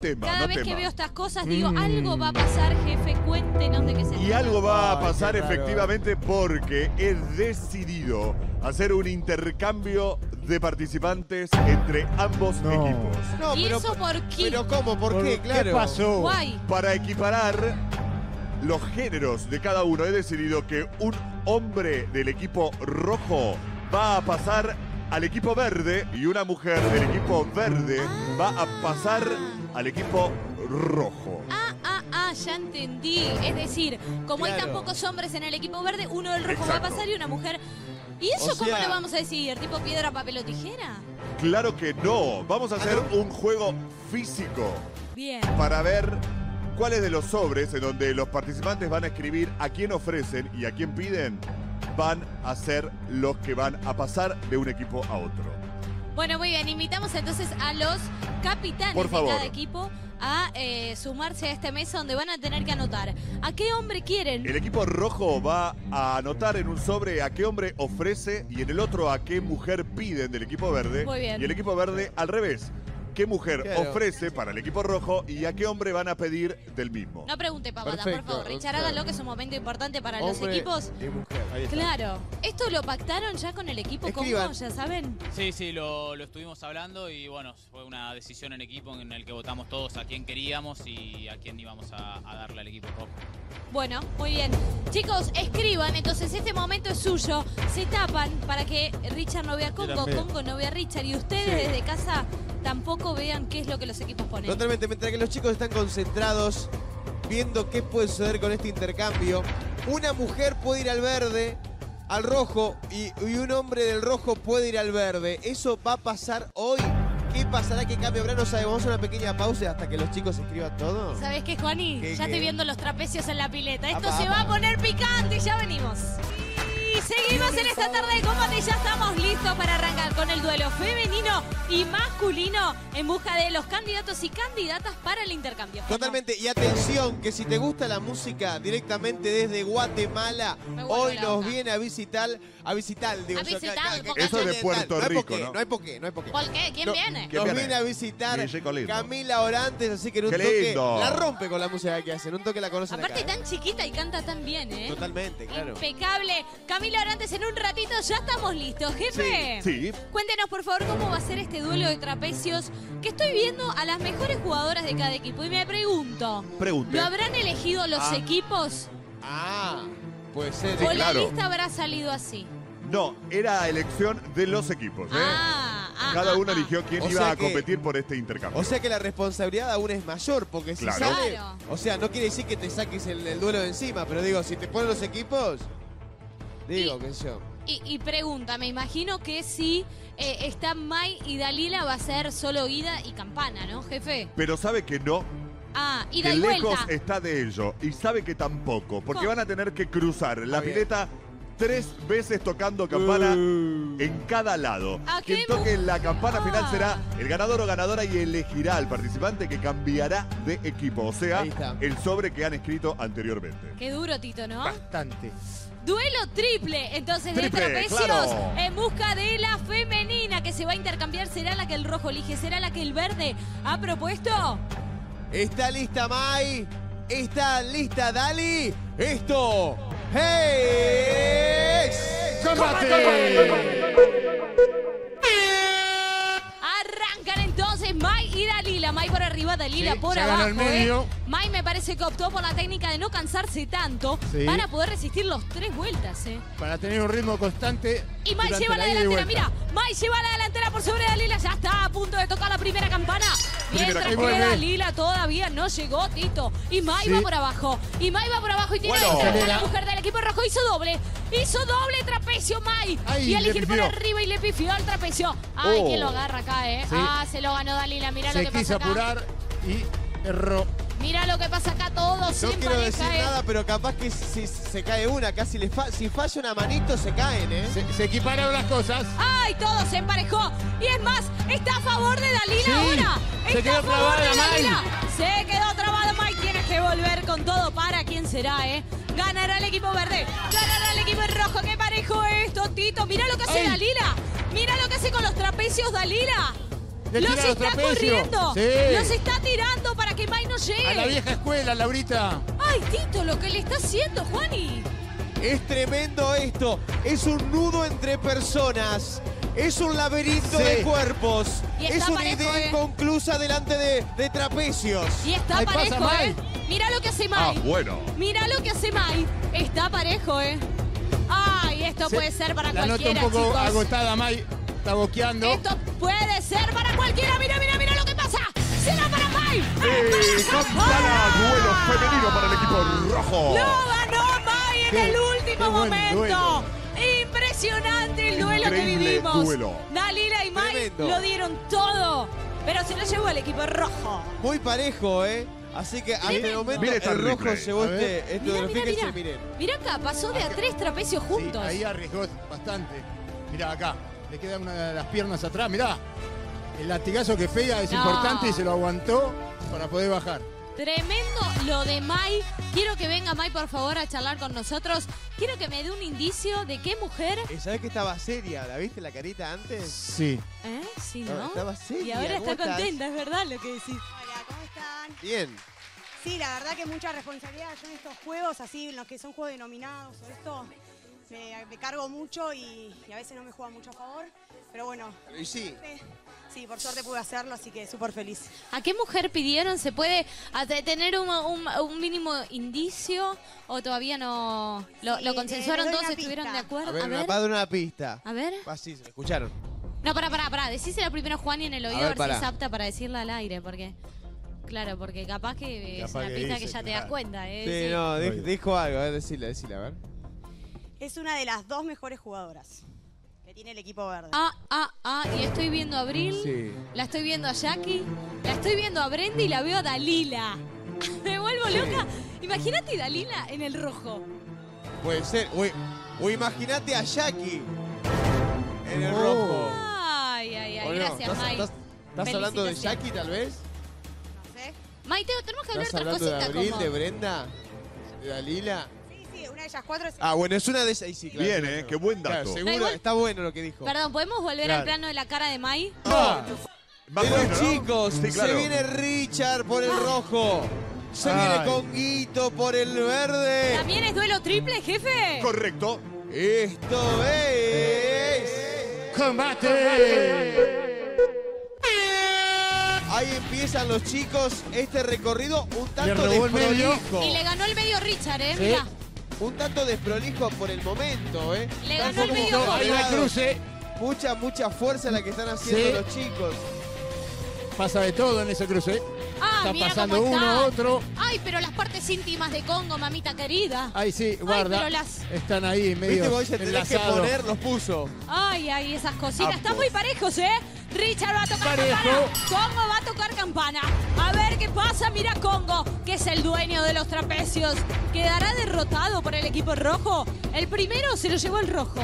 tema, Cada no vez que veo estas cosas digo, algo va a pasar, jefe, cuéntenos de qué se Y trata. algo va a pasar qué efectivamente porque he decidido hacer un intercambio de participantes entre ambos No. equipos. No, ¿Y pero, eso por qué? pero ¿cómo? ¿Por, ¿Por qué? Claro. pasó? Guay. Para equiparar los géneros de cada uno, he decidido que un hombre del equipo rojo va a pasar al equipo verde y una mujer del equipo verde va a pasar al equipo rojo. Ah, ah, ah, ya entendí. Es decir, como hay tan pocos hombres en el equipo verde, uno del rojo va a pasar y una mujer. ¿Y eso O cómo lo vamos a decidir? ¿Tipo piedra, papel o tijera? Claro que no, vamos a Ah, hacer un juego físico Bien. para ver cuáles de los sobres en donde los participantes van a escribir a quién ofrecen y a quién piden van a ser los que van a pasar de un equipo a otro. Bueno, muy bien. Invitamos entonces a los capitanes Por favor. de cada equipo a eh, sumarse a esta mesa donde van a tener que anotar a qué hombre quieren. El equipo rojo va a anotar en un sobre a qué hombre ofrece y en el otro a qué mujer piden del equipo verde. Muy bien. Y el equipo verde al revés. ¿Qué mujer Claro. ofrece para el equipo rojo y a qué hombre van a pedir del mismo? No pregunte, pavada, Perfecto, por favor. Richard, claro. hágalo, que es un momento importante para los Hombre equipos. y mujer. Ahí está. Claro. ¿Esto lo pactaron ya con el equipo Escriban. Congo? ¿Ya saben? Sí, sí, lo, lo estuvimos hablando y bueno, fue una decisión en equipo en el que votamos todos a quién queríamos y a quién íbamos a, a darle al equipo rojo. Bueno, muy bien. Chicos, escriban, entonces este momento es suyo. Se tapan para que Richard no vea a Congo. Congo no vea a Richard y ustedes Sí. desde casa tampoco vean qué es lo que los equipos ponen. Totalmente, mientras que los chicos están concentrados viendo qué puede suceder con este intercambio, una mujer puede ir al verde, al rojo, y, y un hombre del rojo puede ir al verde. Eso va a pasar hoy. ¿Qué pasará? ¿Qué cambio habrá? No sabemos. Vamos a una pequeña pausa hasta que los chicos escriban todo. ¿Sabes qué, Juani? ¿Qué, ya qué? estoy viendo los trapecios en la pileta. Esto Apa, se apa. va a poner picante, ya venimos. Y seguimos en esta tarde de combate y ya estamos listos para arrancar con el duelo femenino y masculino en busca de los candidatos y candidatas para el intercambio. Totalmente. Y atención, que si te gusta la música directamente desde Guatemala, hoy nos viene a visitar, a visitar, digo A yo, visitar, ca- ca- porque- Eso de continental. Puerto no hay Rico, ¿no? No hay por qué, no hay por qué. ¿Por qué? ¿Quién No, viene? ¿Quién Nos viene? viene a visitar. Camila Orantes, así que en un ¡Qué toque lindo! la rompe con la música que hace, en un toque la conocen Aparte acá, ¿eh? tan chiquita y canta tan bien, ¿eh? Totalmente, claro. Impecable. Camila Orantes, en un ratito ya estamos listos, jefe. Sí, Cuéntenos, por favor, cómo va a ser este duelo de trapecios que estoy viendo a las mejores jugadoras de cada equipo. Y me pregunto, pregunte. ¿lo habrán elegido los Ah. equipos Ah, puede ser. o la claro. lista habrá salido así? No, era elección de los equipos. ¿eh? Ah, ah, Cada ah, uno ah. eligió quién O iba a que- competir por este intercambio. O sea que la responsabilidad aún es mayor, porque si Claro. sale... O sea, no quiere decir que te saques el, el duelo de encima, pero digo, si te ponen los equipos... Digo, Y- qué sé yo. Y, y pregunta, me imagino que si eh, está Mai y Dalila va a ser solo ida y campana, ¿no, jefe? Pero sabe que no, Ah, ida que y lejos vuelta. está de ello. Y sabe que tampoco, porque ¿Cómo? van a tener que cruzar la bien. pileta tres veces tocando campana Uh. en cada lado. ¿A Quien toque la campana final Ah. será el ganador o ganadora y elegirá al participante que cambiará de equipo. O sea, el sobre que han escrito anteriormente. Qué duro, Tito, ¿no? Bastante. Duelo triple, entonces Triple, de trapecios claro. en busca de la femenina que se va a intercambiar. ¿Será la que el rojo elige? ¿Será la que el verde ha propuesto? ¿Está lista Mai? ¿Está lista Dali? Esto es... Arrancan Mai y Dalila. Mai por arriba, Dalila Sí, por abajo. el medio. ¿eh? Mai me parece que optó por la técnica de no cansarse tanto Sí. para poder resistir los tres vueltas. ¿eh? Para tener un ritmo constante. Y Mai lleva la y delantera, mira, Mai lleva la delantera por sobre Dalila, ya está a punto de tocar la primera campana. Mientras que Vuelve. Dalila todavía no llegó, Tito. Y Mai Sí. va por abajo, y Mai va por abajo y tiene Bueno. que la mujer del equipo rojo, hizo doble, hizo doble trapecio Mai. Ay, y le elegir por arriba y le pifió al trapecio. Ay, Oh. quién lo agarra acá, eh. Sí. Ah, se lo ganó Dalila, mira lo Se que pasa quiso acá. apurar y erró. Mira lo que pasa acá, todos No quiero pareja, decir eh. nada, pero capaz que si se cae una, casi le fa- si falla una manito se caen, ¿eh? Se, se equipararon las cosas. ¡Ay, todo se emparejó! Y es más, está a favor de Dalila Sí, ahora. se está quedó a favor trabada de. Dalila. Se quedó trabada Mai. Tiene que volver con todo para quién será, ¿eh? Ganará el equipo verde. Ganará el equipo rojo. ¡Qué parejo esto, Tito! Mira lo que hace Ay. Dalila. Mira lo que hace con los trapecios Dalila. ¡Los está trapecios. corriendo! Sí. ¡Los está tirando para A la vieja escuela, Laurita. ¡Ay, Tito, lo que le está haciendo, Juani! Es tremendo esto. Es un nudo entre personas. Es un laberinto Sí. de cuerpos. Y está Es una parejo, idea eh. inconclusa delante de, de trapecios. Y está Ahí pasa parejo, Mai. ¿eh? Mira lo que hace Ah, Mai. bueno. Mira lo que hace Mai. Está parejo, ¿eh? Ay, esto Sí. puede ser para La nota un cualquiera, poco chicos. agotada, Mai. Está boqueando. Esto puede ser para cualquiera. Mira, mira, mira pasa. Campana, duelo femenino para el equipo rojo. Lo ganó Mai en el último momento. duelo. Impresionante el duelo que Increíble vivimos. duelo. Dalila y Mai Tremendo. lo dieron todo. Pero se lo llevó el equipo rojo. Muy parejo, ¿eh? Así que hasta el Tremendo. momento Mira esta el rojo replay. llevó A ver. este, este Mira, duelo. mira, Fíjense, mira. miren. Mira acá, pasó de a tres trapecios Sí, juntos. ahí arriesgó bastante. Mirá acá. Le queda una de las piernas atrás. Mirá. El latigazo que pega es No. importante y se lo aguantó para poder bajar. Tremendo lo de Mai. Quiero que venga Mai, por favor, a charlar con nosotros. Quiero que me dé un indicio de qué mujer. Eh, ¿Sabés que estaba seria? ¿La viste la carita antes? Sí. ¿Eh? Sí, No, ¿no? estaba seria. Y ahora ¿cómo está estás? contenta, es verdad lo que decís. Hola, ¿cómo están? Bien. Sí, la verdad que mucha responsabilidad. Yo en estos juegos, así, en los que son juegos denominados o esto, me, me cargo mucho y, y a veces no me juega mucho a favor. Pero bueno, Y sí. eh, sí, por suerte pude hacerlo, así que súper feliz. ¿A qué mujer pidieron? ¿Se puede tener un, un- un mínimo indicio o todavía no lo, Sí, lo eh, consensuaron todos? ¿Estuvieron de acuerdo? A ver, A una, ver. pista. A ver. Así, se escucharon. No, pará, pará, pará. Decísela primero a Juani en el oído ver, a ver, si es apta para decirla al aire, porque. Claro, porque capaz que es una que pista que ya te das cuenta, ¿eh? Sí, Sí. no, dijo algo. A ver, decile, decile, a ver. Es una de las dos mejores jugadoras que tiene el equipo verde. Ah, ah, ah, y estoy viendo a Abril, Sí. la estoy viendo a Jackie, la estoy viendo a Brenda y la veo a Dalila. Me vuelvo loca. Imagínate Dalila en el rojo. Puede ser. O, o imagínate a Jackie en el Oh. rojo. Ay, ay, ay, gracias, ¿Estás, Mai. estás- estás hablando de. Jackie, tal vez? No sé. Mai, te- tenemos que hablar ¿Estás otras hablando de cositas Abril, como... de Brenda? ¿De Dalila? Una de ellas cuatro es Ah, bueno, es una de esas. ahí sí, claro. Bien, claro. eh, qué buen Claro, dato. seguro, No, igual- está bueno lo que dijo. Perdón, ¿podemos volver Claro. al plano de la cara de Mai? Ah, Más de bueno, los ¿no? chicos, Sí, claro. se viene Richard por el rojo. Se viene Ay. Conguito por el verde. ¿También es duelo triple, jefe? Correcto. Esto es. ¡Combate! Ahí empiezan los chicos este recorrido un tanto robó el medio. desprolijo. Y le ganó el medio Richard, ¿eh? Sí. Un tanto desprolijo por el momento, ¿eh? Le Están ganó el medio Ahí va el cruce. Mucha, mucha fuerza la que están haciendo Sí. los chicos. Pasa de todo en ese cruce. Ah, Está mira pasando cómo uno, otro. Ay, pero las partes íntimas de Congo, mamita querida. Ahí sí, guarda. pero las- Están ahí Viste, medio vos ya tenés que poner, los puso. Ay, ay, esas cositas. Están Ambos. muy parejos, ¿eh? Richard va a tocar Parejo. Congo va a tocar campana. A ver qué pasa. Mira Congo, que es el dueño de los trapecios. ¿Quedará derrotado por el equipo rojo? El primero se lo llevó el rojo.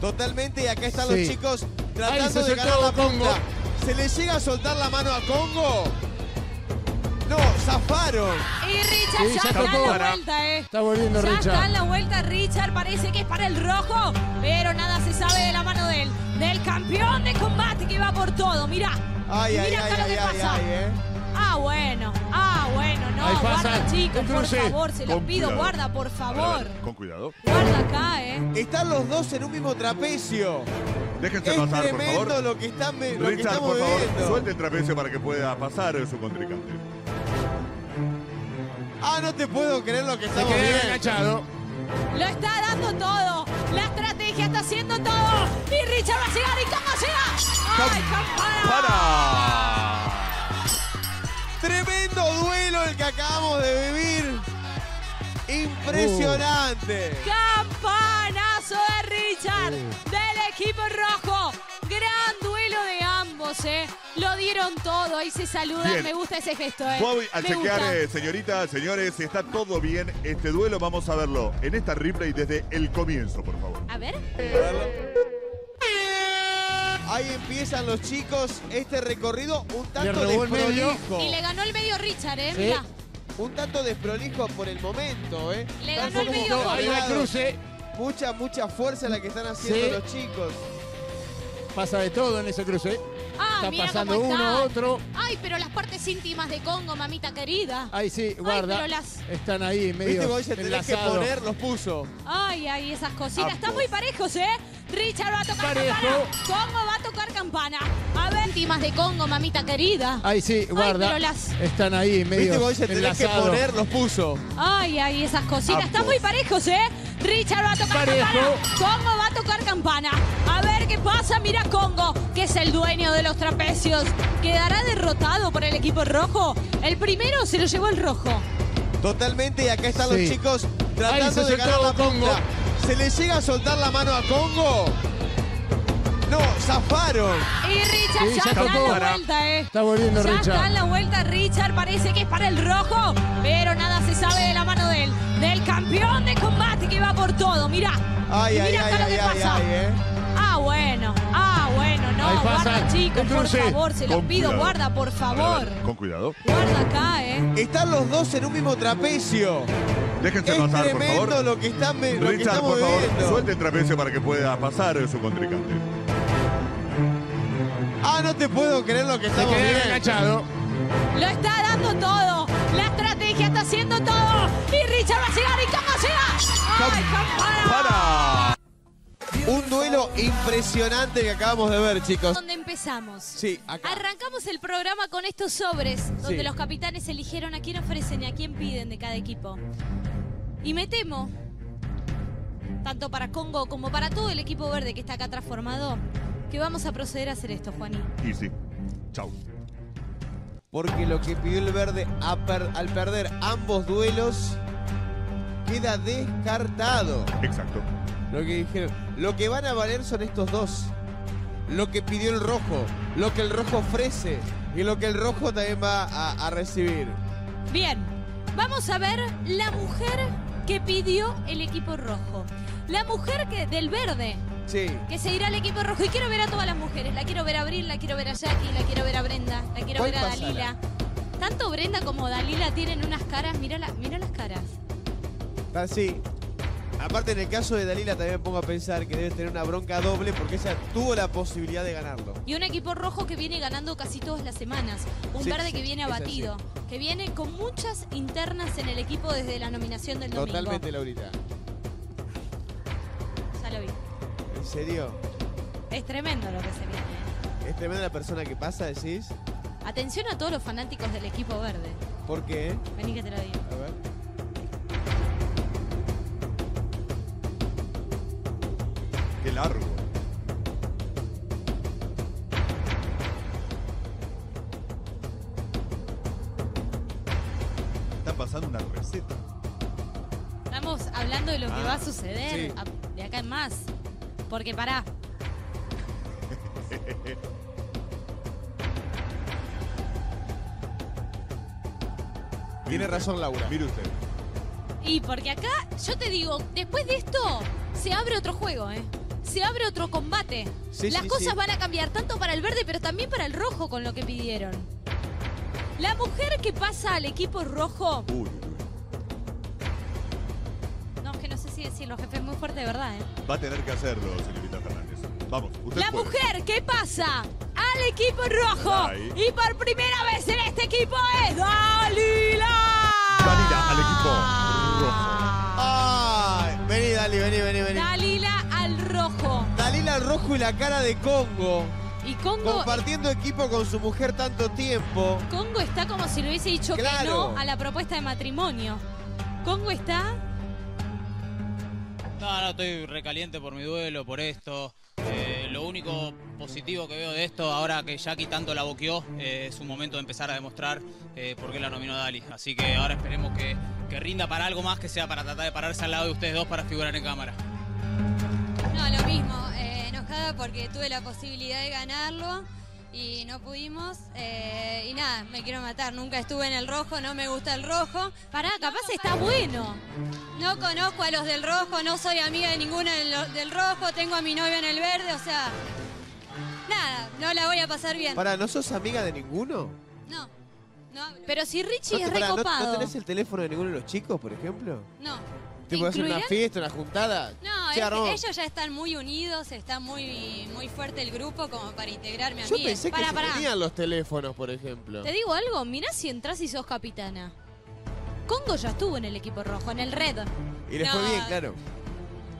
Totalmente, y acá están Sí. los chicos tratando de ganar la punta. Congo. ¿Se le llega a soltar la mano a Congo? No, zafaron. Y Richard Sí, ya ya está en tocó. la vuelta, ¿eh? Está volviendo Ya está en Richard. la vuelta Richard, parece que es para el rojo, pero nada se sabe de la mano de él, del campeón de combate que va por todo, mira. Ay, ay, mira ay, acá ay, lo que ay, pasa. ay, eh. Ah, bueno, ah, bueno, no, Ahí pasa, guarda chicos, el por cruce. favor, se los Con pido, cuidado. guarda, por A ver, favor. a ver, Con cuidado. Guarda acá, eh. Están los dos en un mismo trapecio. Déjense Es pasar, por tremendo favor. lo que, están, ve- lo que Richard, estamos por favor, viendo. suelte el trapecio para que pueda pasar su contrincante. Ah, no te puedo creer lo que Se estamos queda viendo. agachado. Lo está dando todo, la estrategia está haciendo todo. Y Richard va a llegar, ¿y cómo llega? ¡Ay, campana! Tremendo duelo el que acabamos de vivir. Impresionante. Campanazo de Richard del equipo rojo. Gran duelo de ambos, ¿eh? Lo dieron todo, ahí se saludan. Bien. Me gusta ese gesto, ¿eh? Voy a Me chequear, eh, señorita, señores, si está todo bien este duelo. Vamos a verlo en esta replay desde el comienzo, por favor. A ver. Ahí empiezan los chicos este recorrido un tanto desprolijo. Y le ganó el medio Richard, ¿eh? Sí. Mira. Un tanto desprolijo por el momento, ¿eh? Le Están ganó el como medio Ahí va cruce. Mucha, mucha fuerza la que están haciendo Sí. los chicos. Pasa de todo en ese cruce. Ah, Está mira pasando cómo uno, están. otro. Ay, pero las partes íntimas de Congo, mamita querida. Ahí sí, guarda. pero las- Están ahí ¿Viste medio cómo dice? Tenés que poner, los puso. Ay, ay, esas cositas. Están Ambos. muy parejos, ¿eh? Richard va a tocar Parejo. campana. Congo va a tocar campana. A ver, íntimas de Congo, mamita querida. Ahí sí, guarda. pero las- Están ahí ¿Viste medio cómo dice? Tenés que enlazados. poner, los puso. Ay, ay, esas cositas. Están Ambos. muy parejos, ¿eh? Richard va a tocar Parejo. campana. Congo va a tocar campana. A ver qué pasa. Mira Congo, que es el dueño de los trapecios. ¿Quedará derrotado por el equipo rojo? El primero se lo llevó el rojo. Totalmente, y acá están Sí. los chicos Ahí tratando se de soltó ganar la Congo. ¿Se le llega a soltar la mano a Congo? No, zafaron. Y Richard Sí, ya ya está en la vuelta, ¿eh? Está volviendo Ya Richard. está en la vuelta Richard, parece que es para el rojo, pero nada se sabe de la mano de él, del campeón de combate que va por todo, mira. Ay, Y ay, mira ay, acá lo que ay, pasa. ay, eh. Ah, bueno, ah, bueno, no, Ahí pasa. guarda chicos, por favor, se los pido, cuidado. guarda, por favor. Con cuidado. Guarda acá, ¿eh? Están los dos en un mismo trapecio. Déjense Es pasar, por favor. lo que, están, Richard, estamos por favor, viendo. suelte el trapecio para que pueda pasar su contrincante. Ah, no te puedo creer lo que estamos queda viendo. agachado. Lo está dando todo, la estrategia está haciendo todo, y Richard va a llegar, ¿y cómo llega? ¡Ay, campana! ¡Para! Un duelo impresionante que acabamos de ver, chicos. ¿Dónde empezamos? Sí, acá. Arrancamos el programa con estos sobres, donde Sí. los capitanes eligieron a quién ofrecen y a quién piden de cada equipo. Y me temo, tanto para Congo como para todo el equipo verde que está acá transformado, que vamos a proceder a hacer esto, Juaní. Y sí. Chau. Porque lo que pidió el verde a per- al perder ambos duelos queda descartado. Exacto. Lo que dijeron. Lo que van a valer son estos dos. Lo que pidió el rojo, lo que el rojo ofrece y lo que el rojo también va a, a recibir. Bien, vamos a ver la mujer que pidió el equipo rojo. La mujer que, del verde, Sí. que se irá al equipo rojo. Y quiero ver a todas las mujeres. La quiero ver a Abril, la quiero ver a Jackie, la quiero ver a Brenda, la quiero ¿Cuál ver a pasará? Dalila. Tanto Brenda como Dalila tienen unas caras, mira, la- mira las caras. Así. Aparte, en el caso de Dalila, también me pongo a pensar que debe tener una bronca doble porque ella tuvo la posibilidad de ganarlo. Y un equipo rojo que viene ganando casi todas las semanas. Un Sí, verde sí, que viene abatido. Que viene con muchas internas en el equipo desde la nominación del domingo. Totalmente, Laurita. Ya lo vi. ¿En serio? Es tremendo lo que se viene. ¿Es tremenda la persona que pasa, decís? Atención a todos los fanáticos del equipo verde. ¿Por qué? Vení que te lo digo. Largo. Están pasando una receta. Estamos hablando de lo que Ah, va a suceder sí. a- de acá en más. Porque pará, Tiene razón, Laura. Mire usted. Y porque acá, yo te digo, después de esto, se abre otro juego, ¿eh? Se abre otro combate. Sí, Las sí, cosas sí. van a cambiar tanto para el verde, pero también para el rojo con lo que pidieron. La mujer que pasa al equipo rojo. Uy. No, es que no sé si decirlo, jefe, es muy fuerte de verdad, ¿eh? Va a tener que hacerlo, señorita Fernández. Vamos, usted La puede. mujer que pasa al equipo rojo. Ahí. Y por primera vez en este equipo es Dalila. Dalila al equipo rojo. ¡Ay! Vení, Dali, vení, vení, vení. Dalila al rojo. Dalila al rojo y la cara de Congo. Y Congo, Compartiendo equipo con su mujer tanto tiempo. Congo está como si le hubiese dicho que Claro. no a la propuesta de matrimonio. Congo está. No, no, estoy recaliente por mi duelo, por esto. Eh, lo único positivo que veo de esto, ahora que Jackie tanto la boqueó, eh, es un momento de empezar a demostrar eh, por qué la nominó Dali. Así que ahora esperemos que, que rinda para algo más que sea para tratar de pararse al lado de ustedes dos para figurar en cámara. No, lo mismo. eh, enojada porque tuve la posibilidad de ganarlo y no pudimos. eh, y nada, me quiero matar. Nunca estuve en el rojo, no me gusta el rojo. Pará, capaz está bueno. No conozco a los del rojo, no soy amiga de ninguno del, del rojo. Tengo a mi novio en el verde, o sea. Nada, no la voy a pasar bien. Para, ¿no sos amiga de ninguno? No, no hablo. Pero si Richie ¿No, es pará, ¿no- recopado. ¿no, tenés el teléfono de ninguno de los chicos, por ejemplo? No. ¿Te puede hacer una fiesta, una juntada? No, es ellos ya están muy unidos, está muy, muy fuerte el grupo como para integrarme a Yo mí. pensé que Pará, se tenían los teléfonos, por ejemplo. Te digo algo, mirá si entras y sos capitana. Congo ya estuvo en el equipo rojo, en el red. Y les fue bien, claro.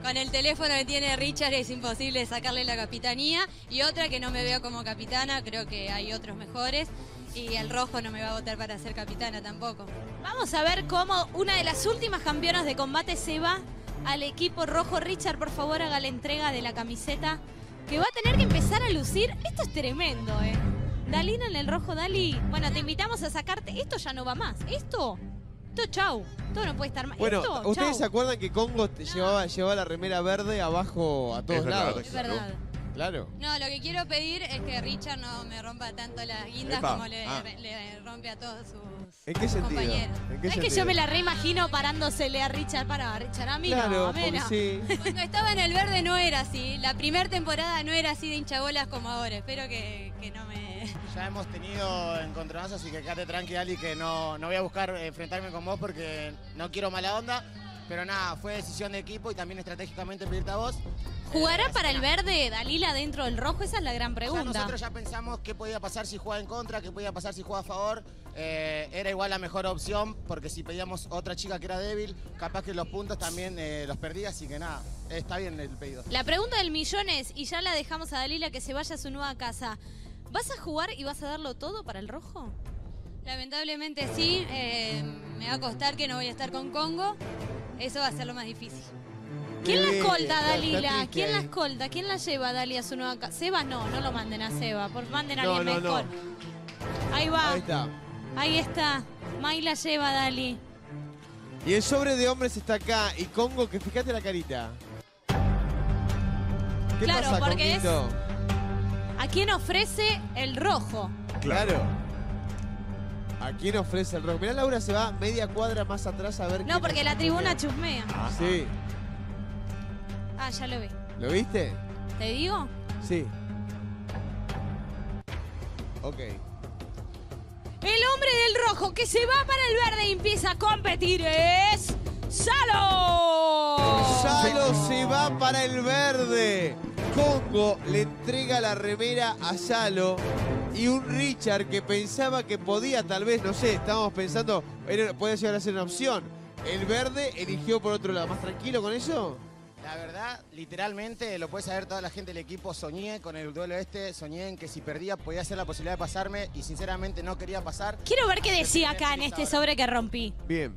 Con el teléfono que tiene Richard es imposible sacarle la capitanía. Y otra que no me veo como capitana, creo que hay otros mejores. Y el rojo no me va a votar para ser capitana tampoco. Vamos a ver cómo una de las últimas campeonas de combate se va al equipo rojo. Richard, por favor, haga la entrega de la camiseta que va a tener que empezar a lucir. Esto es tremendo, ¿eh? Dalina en el rojo, Dali. Bueno, te invitamos a sacarte. Esto ya no va más. Esto, esto chau. Esto no puede estar más. Bueno, esto, ¿ustedes chau. se acuerdan que Congo te llevaba, llevaba la remera verde abajo a todos Es verdad, lados? Es verdad. Claro. No, lo que quiero pedir es que Richard no me rompa tanto las guindas Epa. como le, Ah. le rompe a todos sus ¿En qué sentido? compañeros. ¿En qué Es que yo me la reimagino parándosele a Richard para Richard. A mí Claro, no, a mí porque no. sí. Cuando estaba en el verde no era así. La primera temporada no era así de hinchabolas como ahora. Espero que, que no me. Ya hemos tenido encontronazos, así que quédate tranqui, Ali, que no, no voy a buscar enfrentarme con vos porque no quiero mala onda. Pero nada, fue decisión de equipo y también estratégicamente pedirte a vos. ¿Jugará Eh, para el verde Dalila dentro del rojo? Esa es la gran pregunta. nosotros ya pensamos qué podía pasar si jugaba en contra, qué podía pasar si jugaba a favor. Eh, era igual la mejor opción porque si pedíamos otra chica que era débil, capaz que los puntos también eh, los perdía, así que nada, está bien el pedido. La pregunta del millón es, y ya la dejamos a Dalila que se vaya a su nueva casa. ¿Vas a jugar y vas a darlo todo para el rojo? Lamentablemente sí. me va a costar que no voy a estar con Congo. Eso va a ser lo más difícil. ¿Quién la escolta, Dalila? ¿Quién la escolta? ¿Quién la lleva, Dali, a su nueva casa? Seba no, no lo manden a Seba, por manden a No, alguien no, no. mejor. Ahí va, Ahí está. ahí está. Mai la lleva, Dali. Y el sobre de hombres está acá. Y Congo, que fíjate la carita. ¿Qué Claro, pasa, porque es- Conguito? ¿A quién ofrece el rojo? Claro. ¿A quién ofrece el rock? Mirá, Laura se va media cuadra más atrás a ver No, quién porque la tribuna chusmea. Sí. Ah, ya lo vi. ¿Lo viste? ¿Te digo? Sí. Ok. El hombre del rojo que se va para el verde y empieza a competir es. ¡Salo! Salo se va para el verde. Congo le entrega la remera a Salo. Y un Richard que pensaba que podía, tal vez, no sé, estábamos pensando, puede llegar a ser una opción. El verde eligió por otro lado. ¿Más tranquilo con eso? La verdad, literalmente, lo puede saber toda la gente del equipo, soñé con el duelo este, soñé en que si perdía podía ser la posibilidad de pasarme y sinceramente no quería pasar. Quiero ver qué decía acá en este sobre que rompí. Bien.